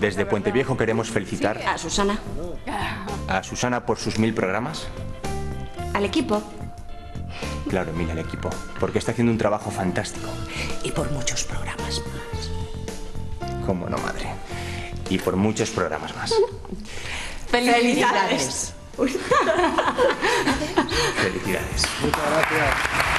desde Puente Viejo queremos felicitar A Susana. a Susana por sus mil programas. Al equipo. Claro, mira el equipo, porque está haciendo un trabajo fantástico. Y por muchos programas más. Cómo no, madre. Y por muchos programas más. Felicidades. Felicidades. Muchas gracias.